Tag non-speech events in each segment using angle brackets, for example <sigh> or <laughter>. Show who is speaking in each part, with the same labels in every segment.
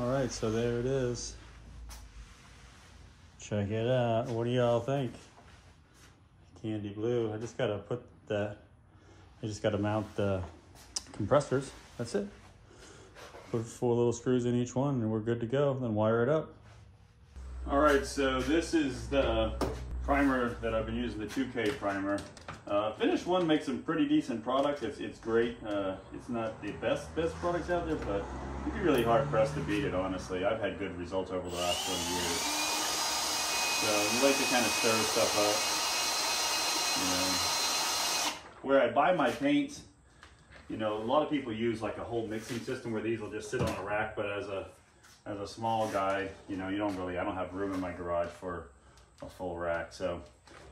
Speaker 1: All right, so there it is. Check it out. What do y'all think? Candy blue. I just gotta put that, I just gotta mount the compressors. That's it. Put four little screws in each one and we're good to go. Then wire it up. All right, so this is the primer that I've been using, the 2K primer. Uh, Finish One makes some pretty decent products. It's, it's great. Uh, it's not the best best products out there, but you'd be really hard pressed to beat it, honestly. I've had good results over the last 20 years. So you like to kind of stir stuff up. You know, where I buy my paints, you know, a lot of people use like a whole mixing system where these will just sit on a rack, but as a as a small guy, you know, you don't really, I don't have room in my garage for a full rack. So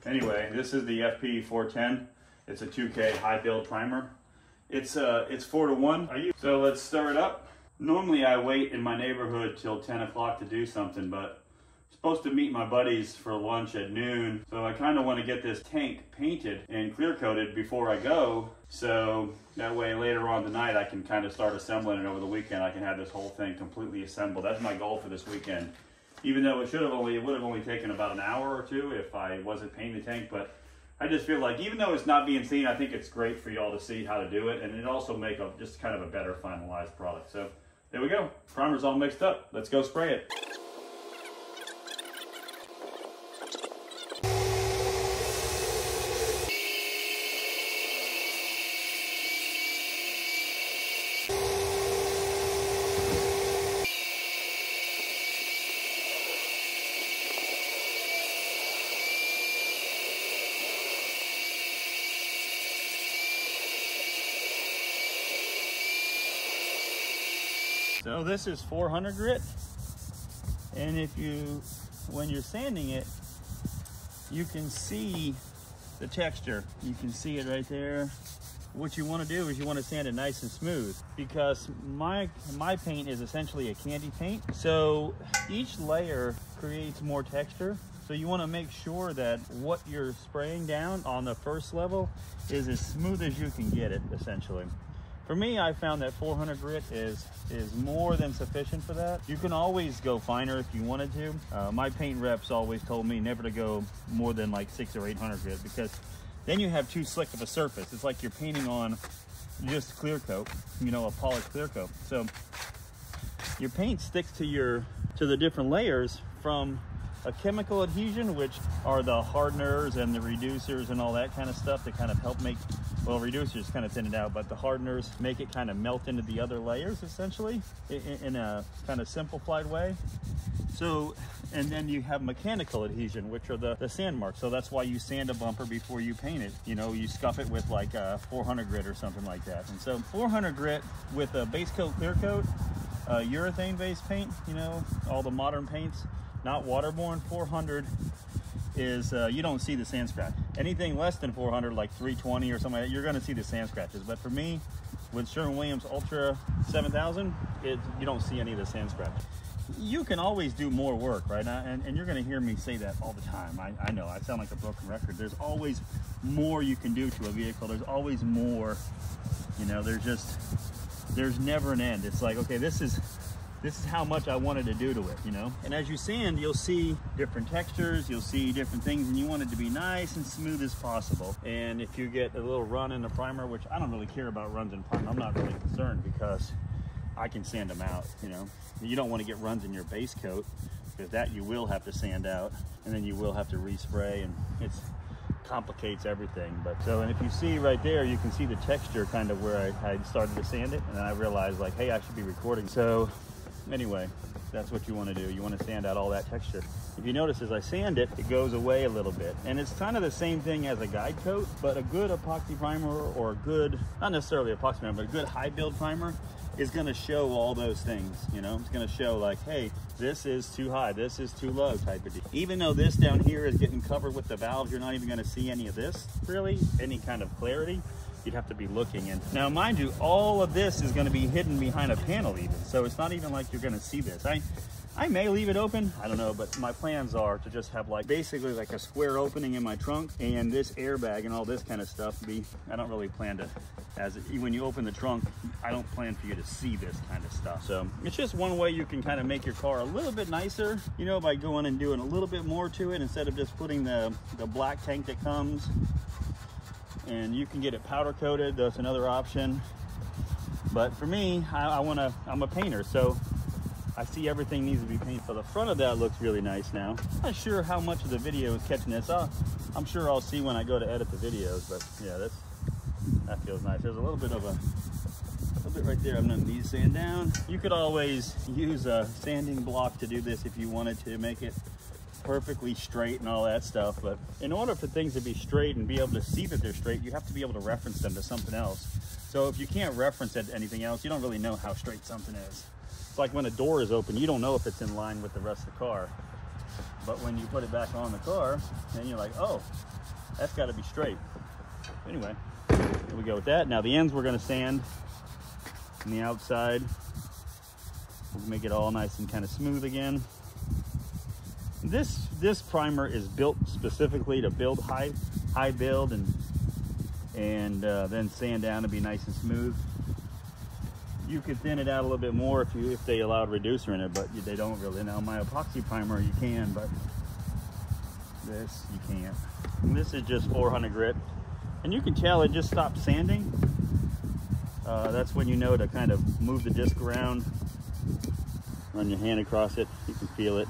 Speaker 1: Anyway, this is the FP410. It's a 2K high build primer. It's uh, it's four to one. So let's stir it up. Normally I wait in my neighborhood till 10 o'clock to do something, but I'm supposed to meet my buddies for lunch at noon. So I kind of want to get this tank painted and clear coated before I go. So that way later on tonight I can kind of start assembling it over the weekend. I can have this whole thing completely assembled. That's my goal for this weekend even though it should have only, it would have only taken about an hour or two if I wasn't painting the tank, but I just feel like even though it's not being seen, I think it's great for y'all to see how to do it, and it also make a, just kind of a better finalized product. So there we go. Primer's all mixed up. Let's go spray it. So this is 400 grit. And if you, when you're sanding it, you can see the texture. You can see it right there. What you want to do is you want to sand it nice and smooth because my my paint is essentially a candy paint. So each layer creates more texture. So you want to make sure that what you're spraying down on the first level is as smooth as you can get it essentially. For me, I found that 400 grit is is more than sufficient for that. You can always go finer if you wanted to. Uh, my paint reps always told me never to go more than like six or 800 grit because then you have too slick of a surface. It's like you're painting on just clear coat, you know, a polished clear coat. So your paint sticks to your to the different layers from a chemical adhesion, which are the hardeners and the reducers and all that kind of stuff that kind of help make, well, reducers kind of thin it out, but the hardeners make it kind of melt into the other layers essentially in, a kind of simplified way. So, and then you have mechanical adhesion, which are the, the sand marks. So that's why you sand a bumper before you paint it. You know, you scuff it with like a 400 grit or something like that. And so 400 grit with a base coat, clear coat, uh, urethane based paint, you know, all the modern paints, not waterborne 400 is uh, you don't see the sand scratch. Anything less than 400, like 320 or something like that, you're gonna see the sand scratches. But for me, with Sherwin-Williams Ultra 7000, it, you don't see any of the sand scratch. You can always do more work, right? And, and you're gonna hear me say that all the time. I, I know, I sound like a broken record. There's always more you can do to a vehicle. There's always more, you know, there's just, there's never an end. It's like, okay, this is this is how much I wanted to do to it, you know? And as you sand, you'll see different textures, you'll see different things, and you want it to be nice and smooth as possible. And if you get a little run in the primer, which I don't really care about runs in primer, I'm not really concerned because I can sand them out, you know? You don't want to get runs in your base coat because that you will have to sand out and then you will have to respray and it's complicates everything. But so, and if you see right there, you can see the texture kind of where I, I started to sand it and then I realized like, hey, I should be recording. So Anyway, that's what you want to do. You want to sand out all that texture. If you notice as I sand it, it goes away a little bit. And it's kind of the same thing as a guide coat, but a good epoxy primer or a good, not necessarily epoxy primer, but a good high build primer is gonna show all those things, you know? It's gonna show like, hey, this is too high, this is too low type of deal. Even though this down here is getting covered with the valves, you're not even gonna see any of this, really, any kind of clarity you'd have to be looking in. Now, mind you, all of this is gonna be hidden behind a panel even, so it's not even like you're gonna see this. I, I may leave it open, I don't know, but my plans are to just have like basically like a square opening in my trunk and this airbag and all this kind of stuff be, I don't really plan to as when you open the trunk, I don't plan for you to see this kind of stuff. So it's just one way you can kind of make your car a little bit nicer, you know, by going and doing a little bit more to it instead of just putting the, the black tank that comes. And you can get it powder coated, that's another option. But for me, I, I wanna, I'm a painter, so I see everything needs to be painted. So the front of that looks really nice now. I'm not sure how much of the video is catching this. Uh, I'm sure I'll see when I go to edit the videos, but yeah, that's, that feels nice. There's a little bit of a, a little bit right there I'm gonna need to sand down. You could always use a sanding block to do this if you wanted to make it perfectly straight and all that stuff. But in order for things to be straight and be able to see that they're straight, you have to be able to reference them to something else. So if you can't reference it to anything else, you don't really know how straight something is. It's like when a door is open, you don't know if it's in line with the rest of the car. But when you put it back on the car, then you're like, oh, that's gotta be straight. Anyway, here we go with that. Now the ends we're gonna sand on the outside. We'll make it all nice and kind of smooth again. This this primer is built specifically to build high high build and and uh, then sand down to be nice and smooth. You could thin it out a little bit more if you if they allowed reducer in it, but they don't really. Now my epoxy primer you can, but this you can't. And this is just 400 grit, and you can tell it just stopped sanding. Uh, that's when you know to kind of move the disc around, run your hand across it, you can feel it.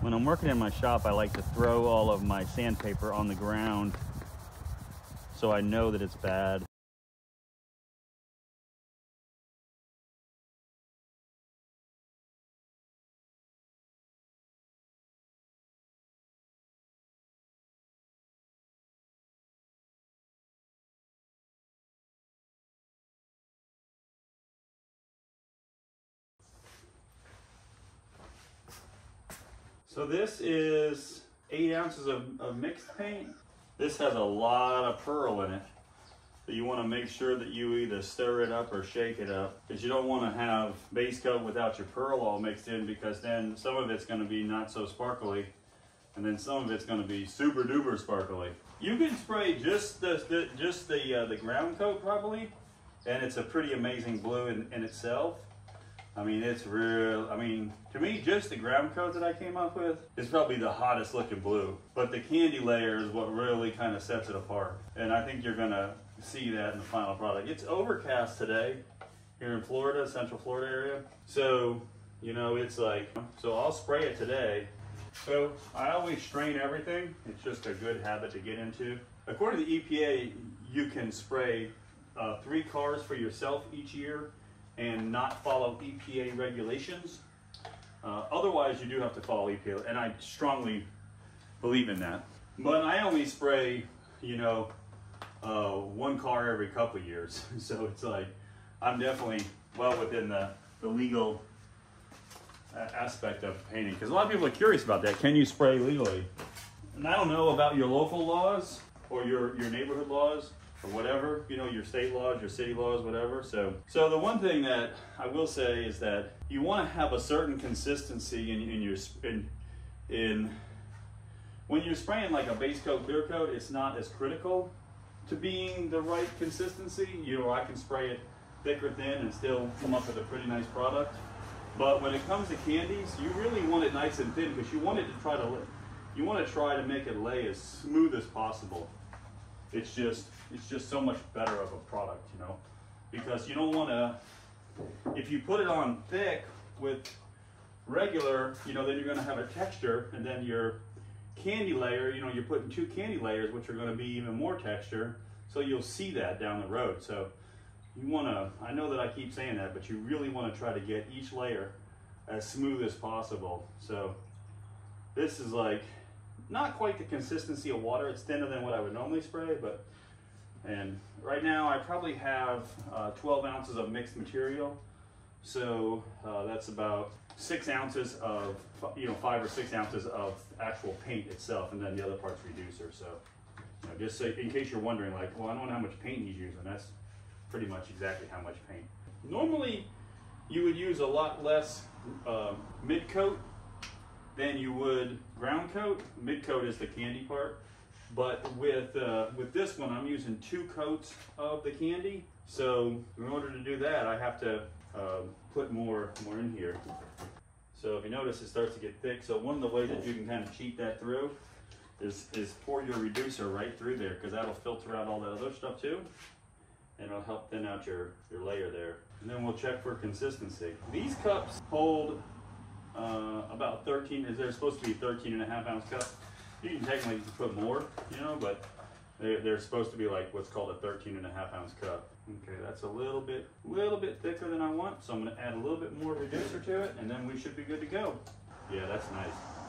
Speaker 1: When I'm working in my shop, I like to throw all of my sandpaper on the ground so I know that it's bad. So this is eight ounces of, of mixed paint. This has a lot of pearl in it. So you want to make sure that you either stir it up or shake it up because you don't want to have base coat without your pearl all mixed in because then some of it's going to be not so sparkly and then some of it's going to be super duper sparkly. You can spray just the, the just the uh, the ground coat probably and it's a pretty amazing blue in, in itself. I mean, it's real. I mean, to me, just the ground coat that I came up with is probably the hottest looking blue. But the candy layer is what really kind of sets it apart. And I think you're gonna see that in the final product. It's overcast today here in Florida, Central Florida area. So, you know, it's like, so I'll spray it today. So I always strain everything. It's just a good habit to get into. According to the EPA, you can spray uh, three cars for yourself each year and not follow EPA regulations. Uh, otherwise, you do have to follow EPA, and I strongly believe in that. But I only spray, you know, uh, one car every couple years. <laughs> so it's like, I'm definitely well within the, the legal uh, aspect of painting. Because a lot of people are curious about that. Can you spray legally? And I don't know about your local laws or your, your neighborhood laws, or whatever, you know, your state laws, your city laws, whatever. So, so the one thing that I will say is that you want to have a certain consistency in, in your in in when you're spraying like a base coat, clear coat, it's not as critical to being the right consistency. You know, I can spray it thick or thin and still come up with a pretty nice product. But when it comes to candies, you really want it nice and thin because you want it to try to you want to try to make it lay as smooth as possible it's just it's just so much better of a product, you know, because you don't want to. If you put it on thick with regular, you know, then you're going to have a texture, and then your candy layer, you know, you're putting two candy layers, which are going to be even more texture. So you'll see that down the road. So you want to. I know that I keep saying that, but you really want to try to get each layer as smooth as possible. So this is like not quite the consistency of water. It's thinner than what I would normally spray, but and right now I probably have uh, 12 ounces of mixed material. So uh, that's about six ounces of, you know, five or six ounces of actual paint itself, and then the other part's reducer. So, you know, just so in case you're wondering, like, well, I don't know how much paint he's using. That's pretty much exactly how much paint. Normally, you would use a lot less uh, mid coat than you would ground coat. Mid coat is the candy part. But with uh, with this one, I'm using two coats of the candy. So in order to do that, I have to uh, put more more in here. So if you notice, it starts to get thick. So one of the ways that you can kind of cheat that through is, is pour your reducer right through there because that'll filter out all that other stuff too. And it'll help thin out your, your layer there. And then we'll check for consistency. These cups hold uh, about 13, is they're supposed to be 13 and a half ounce cup. You can technically put more, you know, but they're, they're supposed to be like what's called a 13 and a half ounce cup. Okay, that's a little bit, little bit thicker than I want, so I'm gonna add a little bit more reducer to it, and then we should be good to go. Yeah, that's nice.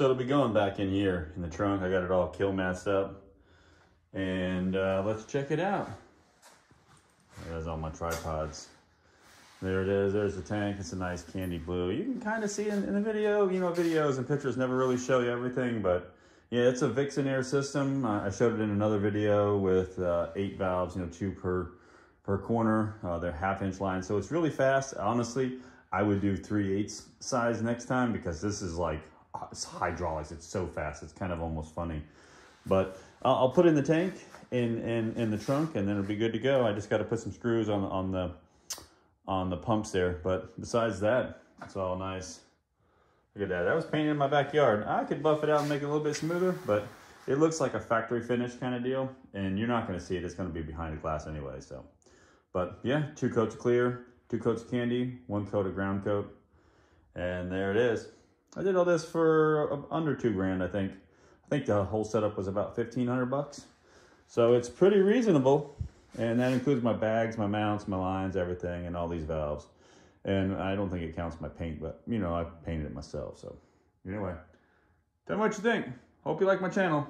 Speaker 1: So it'll be going back in here in the trunk. I got it all kill masked up. And uh, let's check it out. There's all my tripods. There it is, there's the tank. It's a nice candy blue. You can kind of see in, in, the video, you know, videos and pictures never really show you everything, but yeah, it's a Vixen air system. I showed it in another video with uh, eight valves, you know, two per, per corner. Uh, they're half inch lines, so it's really fast. Honestly, I would do 3 eighths size next time because this is like it's hydraulics. It's so fast. It's kind of almost funny. But I'll, I'll put in the tank in, in, in the trunk and then it'll be good to go. I just got to put some screws on, on the on the pumps there. But besides that, it's all nice. Look at that. That was painted in my backyard. I could buff it out and make it a little bit smoother, but it looks like a factory finish kind of deal. And you're not going to see it. It's going to be behind the glass anyway. So, But yeah, two coats of clear, two coats of candy, one coat of ground coat And there it is. I did all this for um, under two grand, I think. I think the whole setup was about 1500 bucks. So it's pretty reasonable. And that includes my bags, my mounts, my lines, everything, and all these valves. And I don't think it counts my paint, but you know, I painted it myself. So anyway, tell me what you think. Hope you like my channel.